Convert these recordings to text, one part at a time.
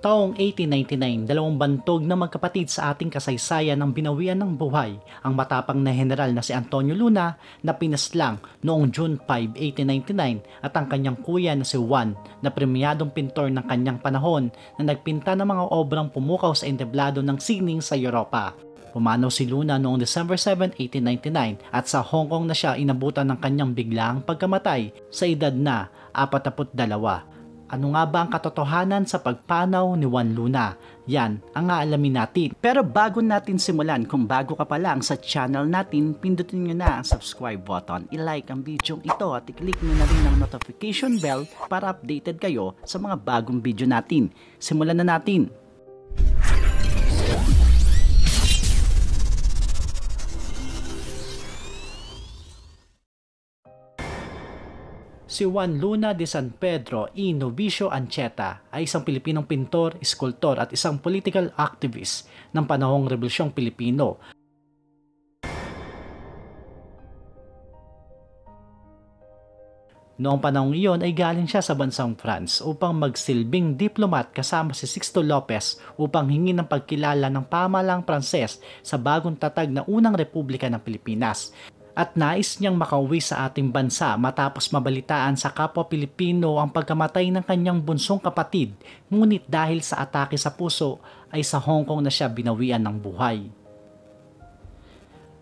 Taong 1899, dalawang bantog na magkapatid sa ating kasaysayan ng binawian ng buhay ang matapang na general na si Antonio Luna na pinaslang noong June 5, 1899 at ang kanyang kuya na si Juan na premyadong pintor ng kanyang panahon na nagpinta ng mga obrang pumukaw sa entablado ng sining sa Europa. Pumanaw si Luna noong December 7, 1899 at sa Hong Kong na siya inabutan ng kanyang biglaang pagkamatay sa edad na 42. Ano nga ba ang katotohanan sa pagpanaw ni Juan Luna? Yan ang aalamin natin. Pero bago natin simulan, kung bago ka pa lang sa channel natin, pindutin nyo na ang subscribe button, i-like ang video ito at i-click nyo na rin ang notification bell para updated kayo sa mga bagong video natin. Simulan na natin! Si Juan Luna de San Pedro y Novicio Ancheta ay isang Pilipinong pintor, eskultor at isang political activist ng panahong Rebolusyong Pilipino. Noong panahong iyon ay galing siya sa bansang France upang magsilbing diplomat kasama si Sixto Lopez upang hingi ng pagkilala ng pamalang Pranses sa bagong tatag na unang Republika ng Pilipinas at nais niyang makauwi sa ating bansa matapos mabalitaan sa kapwa Pilipino ang pagkamatay ng kanyang bunsong kapatid ngunit dahil sa atake sa puso ay sa Hong Kong na siya binawian ng buhay.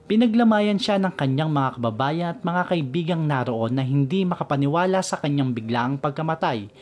Pinaglamayan siya ng kanyang mga kababayan at mga kaibigang naroon na hindi makapaniwala sa kanyang biglaang pagkamatay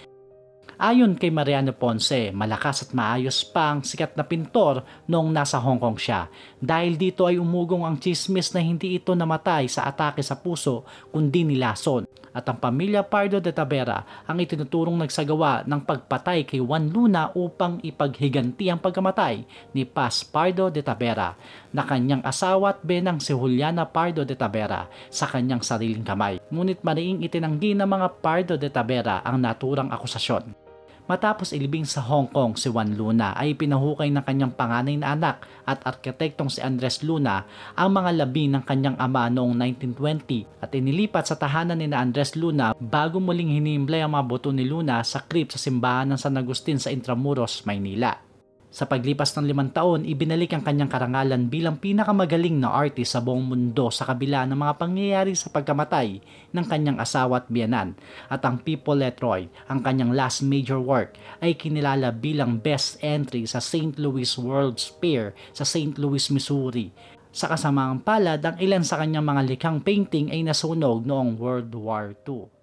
Ayon kay Mariano Ponce, malakas at maayos pa ang sikat na pintor noong nasa Hong Kong siya. Dahil dito ay umugong ang chismis na hindi ito namatay sa atake sa puso kundi nilason. At ang pamilya Pardo de Tavera ang itinuturong nagsagawa ng pagpatay kay Juan Luna upang ipaghiganti ang pagkamatay ni Paz Pardo de Tavera na kanyang asawa at benang si Juliana Pardo de Tavera sa kanyang sariling kamay. Ngunit mariing itinanggi ng mga Pardo de Tavera ang naturang akusasyon. Matapos ilibing sa Hong Kong si Juan Luna ay pinahukay ng kanyang panganay na anak at arkitektong si Andres Luna ang mga labi ng kanyang ama noong 1920 at inilipat sa tahanan ni na Andres Luna bago muling hinimblay ang mga boto ni Luna sa crypt sa simbahan ng San Agustin sa Intramuros, Maynila. Sa paglipas ng limang taon, ibinalik ang kanyang karangalan bilang pinakamagaling na artist sa buong mundo sa kabila ng mga pangyayari sa pagkamatay ng kanyang asawa at biyanan. At ang People Let Roy, ang kanyang last major work, ay kinilala bilang best entry sa St. Louis World's Fair sa St. Louis, Missouri. Sa kasamaang palad, ang ilan sa kanyang mga likhang painting ay nasunog noong World War II.